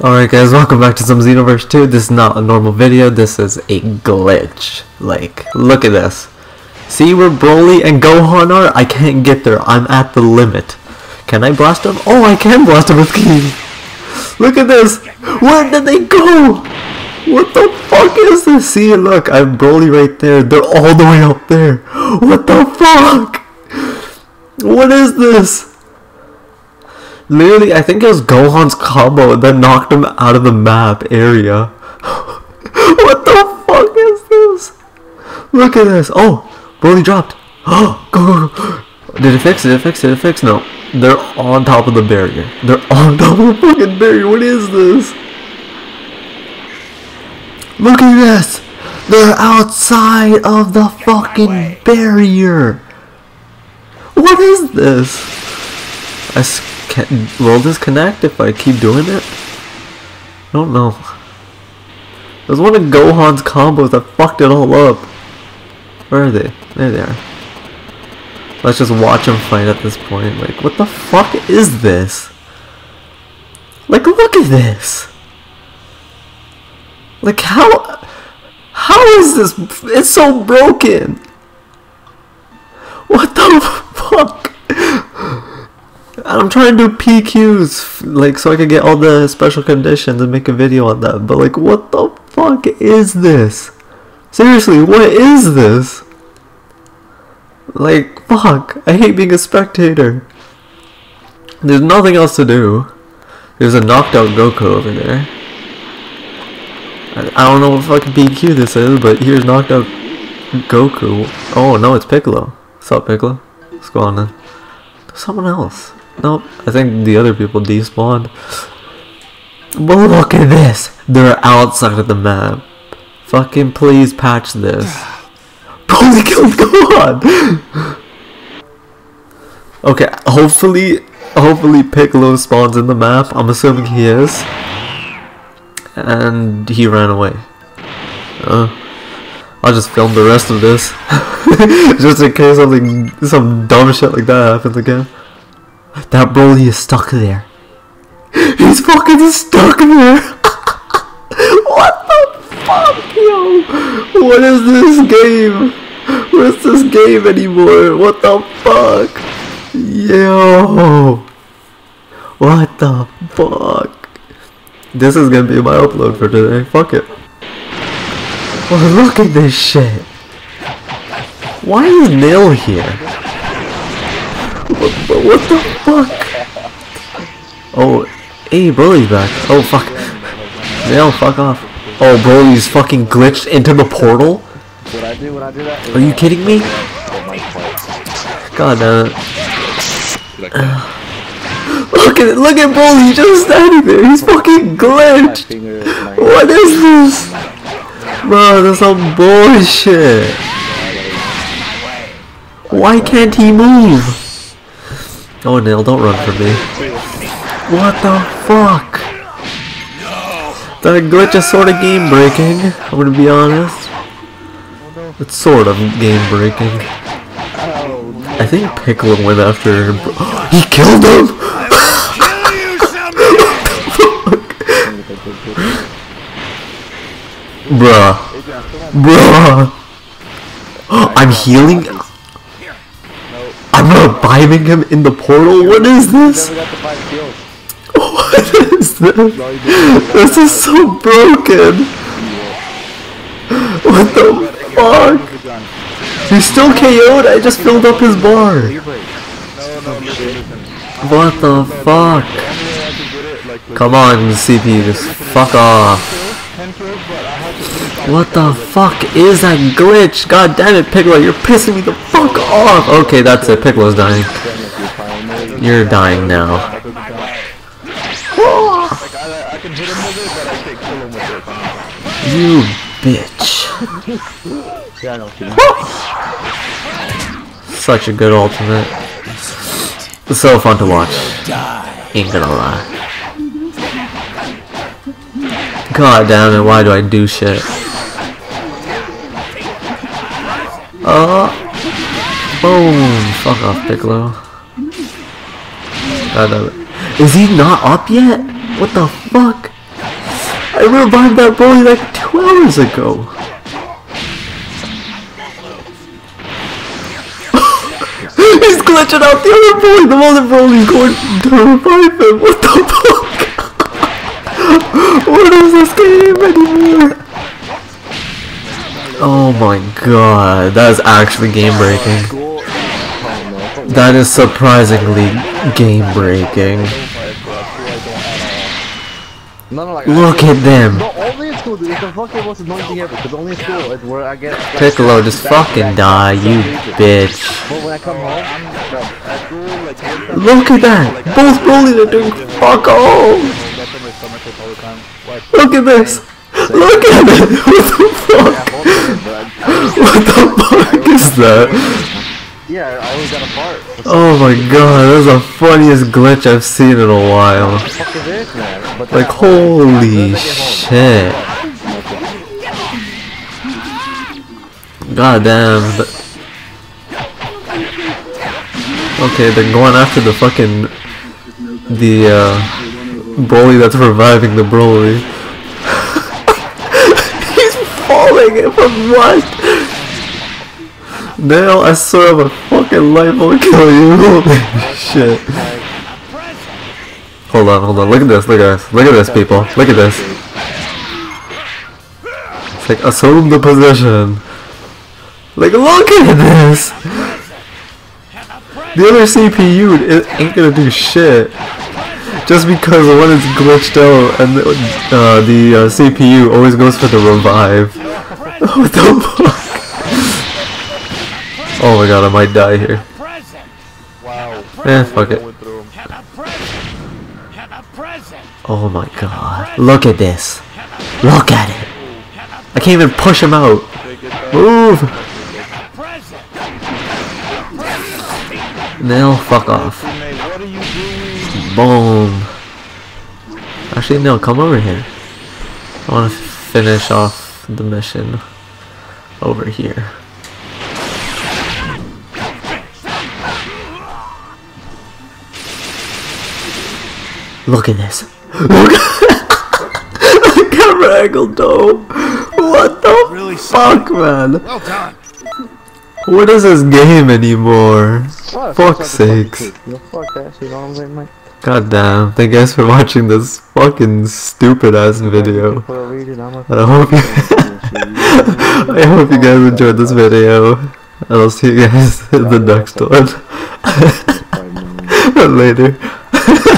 Alright guys, welcome back to some Xenoverse 2. This is not a normal video, this is a glitch. Like, look at this. See where Broly and Gohan are? I can't get there, I'm at the limit. Can I blast them? Oh, I can blast them with Ki. Look at this! Where did they go? What the fuck is this? See, look, I'm Broly right there. They're all the way up there. What the fuck? What is this? Literally, I think it was Gohan's combo that knocked him out of the map area. what the fuck is this? Look at this. Oh, Broly dropped. Oh, go, go, go. Did it fix? Did it fix? Did it fix? No. They're on top of the barrier. They're on top of the fucking barrier. What is this? Look at this. They're outside of the fucking barrier. What is this? I can will this connect if I keep doing it? I don't know. There's one of Gohan's combos that fucked it all up. Where are they? There they are. Let's just watch them fight at this point. Like, what the fuck is this? Like, look at this! Like, how... How is this? It's so broken! What the fuck? I'm trying to do PQs, like, so I can get all the special conditions and make a video on that. But, like, what the fuck is this? Seriously, what is this? Like, fuck. I hate being a spectator. There's nothing else to do. There's a knocked out Goku over there. I, I don't know what fucking PQ this is, but here's knocked out Goku. Oh, no, it's Piccolo. What's up, Piccolo? What's going on? There's someone else. Nope, I think the other people despawned. But look at this! They're outside of the map. Fucking please patch this. Holy killed God! Okay, hopefully, hopefully Piccolo spawns in the map. I'm assuming he is. And he ran away. Uh, I'll just film the rest of this. just in case something, some dumb shit like that happens again. That Broly is stuck there. He's fucking stuck there. what the fuck, yo? What is this game? What's this game anymore? What the fuck? Yo. What the fuck? This is gonna be my upload for today. Fuck it. Look at this shit. Why is Nail here? What, what the fuck? Oh, hey, Broly's back. Oh, fuck. Nail, fuck off. Oh, Broly's fucking glitched into the portal? Are you kidding me? God damn uh, it. look at it, look at Broly, he's just standing there, he's fucking glitched! What is this? Bro, that's some bullshit. Why can't he move? Oh, Nail, don't run from me. What the fuck? That glitch is sort of game breaking, I'm gonna be honest. It's sort of game breaking. I think Piccolo went after him. he killed him! Bruh. Bruh. I'm healing reviving him in the portal? What is this? What is this? This is so broken! What the fuck? He's still KO'd, I just filled up his bar! What the fuck? Come on, CP, just fuck off. What the fuck is that glitch? God damn it, Piccolo, you're pissing me the fuck off! Okay, that's it, Piccolo's dying. You're dying now. You bitch. Such a good ultimate. It's so fun to watch. Ain't gonna lie. God damn it, why do I do shit? Oh! Boom! Fuck off, Piccolo. God damn it. Is he not up yet? What the fuck? I revived that Broly like two hours ago. He's glitching out the other Broly. The other Broly's going to revive him. What the fuck? what is this game anymore? Oh my god, that is actually game breaking. That is surprisingly game breaking. No, no, like, Look at them. No, only in school, dude. It's the fucking most annoying thing ever. Because only in school is where I get. Like, Piccolo, just fucking die, you bitch. But when I come home, I'm at school, like, Look at that! Both bullies are doing fuck all! Look at this! Look at it! What the fuck? What the fuck is that? Yeah, I always got a part. Oh my god, that's the funniest glitch I've seen in a while. fuck is this, man? But Like, holy when I get home- shit. God damn. Okay, they're going after the fucking. The, uh. Broly that's reviving the Broly. Falling from what? Nail, I swear my fucking life will kill you. Shit. Hold on, hold on. Look at this, look at this. Look at this, people. Look at this. It's like, assume the position. Like, look at this! The other CPU ain't gonna do shit. Just because one is glitched out and the, uh, the uh, CPU always goes for the revive. what the fuck? Oh my god, I might die here. present. Wow. Eh, fuck it. Went through 'em. Have a present. Have a present. Oh my god. Look at this. Look at it. I can't even push him out. Move! Present. Nail, fuck off. Boom. Actually, no, come over here. I want to finish off the mission over here. Look at this. Look at Camera angle, though. What the Really fuck, man? Well done. What is this game anymore? What? Fuck's Fuck that sakes. Fucking kid. You know, fuck that shit, you know what I'm saying, Mike? God damn. Thank you guys for watching this fucking stupid ass video. For a reason, I'm And I hope you I hope you guys enjoyed this video. And I'll see you guys in the next one. Later.